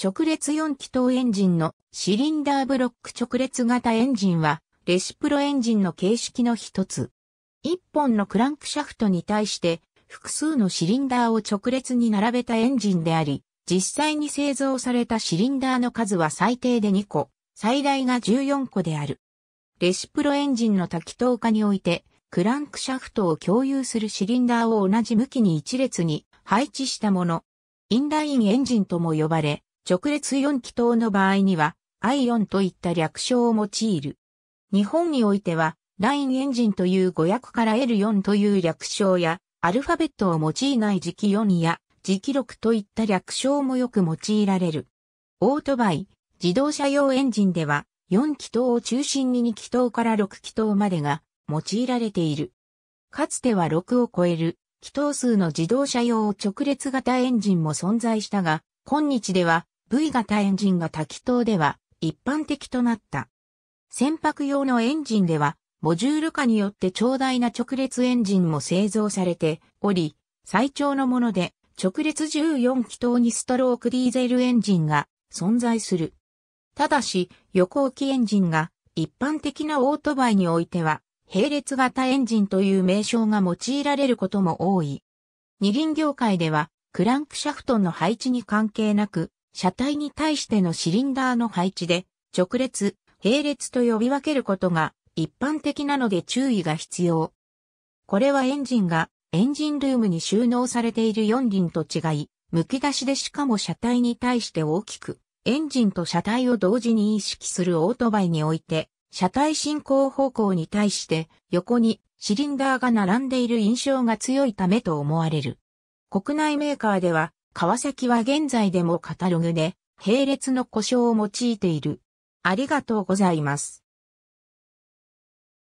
直列4気筒エンジンのシリンダーブロック直列型エンジンはレシプロエンジンの形式の一つ。一本のクランクシャフトに対して複数のシリンダーを直列に並べたエンジンであり、実際に製造されたシリンダーの数は最低で2個、最大が14個である。レシプロエンジンの多気筒化において、クランクシャフトを共有するシリンダーを同じ向きに一列に配置したもの。インラインエンジンとも呼ばれ、直列4気筒の場合には、I4 といった略称を用いる。日本においては、ラインエンジンという語訳から L4 という略称や、アルファベットを用いない時期4や時期6といった略称もよく用いられる。オートバイ、自動車用エンジンでは4気筒を中心に2気筒から6気筒までが用いられている。かつては6を超える気筒数の自動車用直列型エンジンも存在したが、今日では V 型エンジンが多気筒では一般的となった。船舶用のエンジンではモジュール化によって長大な直列エンジンも製造されており、最長のもので直列14気筒にストロークディーゼルエンジンが存在する。ただし、横置きエンジンが一般的なオートバイにおいては、並列型エンジンという名称が用いられることも多い。二輪業界では、クランクシャフトの配置に関係なく、車体に対してのシリンダーの配置で、直列、並列と呼び分けることが一般的なので注意が必要。これはエンジンがエンジンルームに収納されている4輪と違い、剥き出しでしかも車体に対して大きく、エンジンと車体を同時に意識するオートバイにおいて、車体進行方向に対して横にシリンダーが並んでいる印象が強いためと思われる。国内メーカーでは、川崎は現在でもカタログで並列の故障を用いている。ありがとうございます。